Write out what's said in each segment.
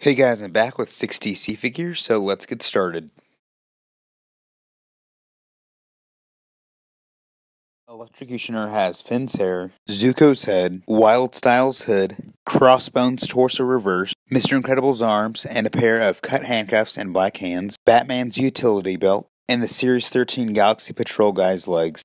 Hey guys, I'm back with 6 DC figures, so let's get started. Electrocutioner has Finn's hair, Zuko's head, Wyldstyle's hood, Crossbones torso reverse, Mr. Incredible's arms, and a pair of cut handcuffs and black hands, Batman's utility belt, and the Series 13 Galaxy Patrol guy's legs.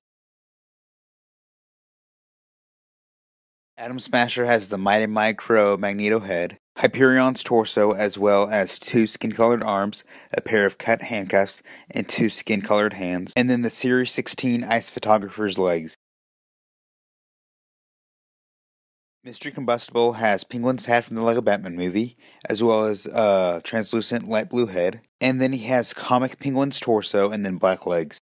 Atom Smasher has the Mighty Micro Magneto head, Hyperion's torso, as well as two skin colored arms, a pair of cut handcuffs, and two skin colored hands, and then the Series 16 Ice Photographer's legs. Mr. Combustible has Penguin's hat from the Lego Batman movie, as well as a translucent light blue head, and then he has Comic Penguin's torso and then black legs.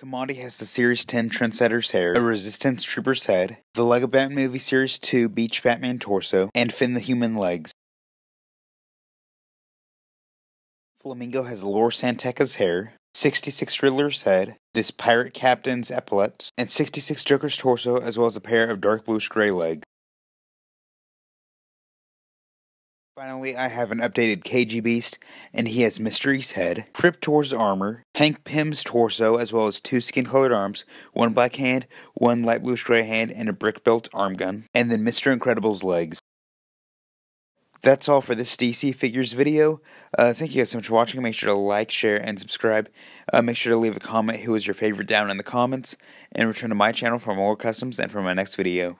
Kamandi has the Series 10 Trendsetter's hair, a Resistance Trooper's head, the Lego Batman Movie Series 2 Beach Batman torso, and Finn the Human legs. Flamingo has Lor San Tekka's hair, 66 Riddler's head, this Pirate Captain's epaulets, and 66 Joker's torso, as well as a pair of dark bluish gray legs. Finally, I have an updated KG Beast, and he has Mystery's head, Kryptor's armor, Hank Pym's torso, as well as two skin colored arms, one black hand, one light bluish gray hand, and a brick built arm gun, and then Mr. Incredible's legs. That's all for this DC Figures video. Uh, thank you guys so much for watching. Make sure to like, share, and subscribe. Uh, make sure to leave a comment who is your favorite down in the comments, and return to my channel for more customs and for my next video.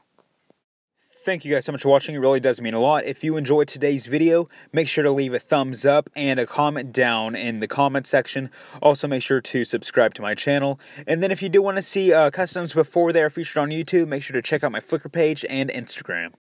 Thank you guys so much for watching. It really does mean a lot. If you enjoyed today's video, make sure to leave a thumbs up and a comment down in the comment section. Also, make sure to subscribe to my channel. And then if you do want to see uh, customs before they are featured on YouTube, make sure to check out my Flickr page and Instagram.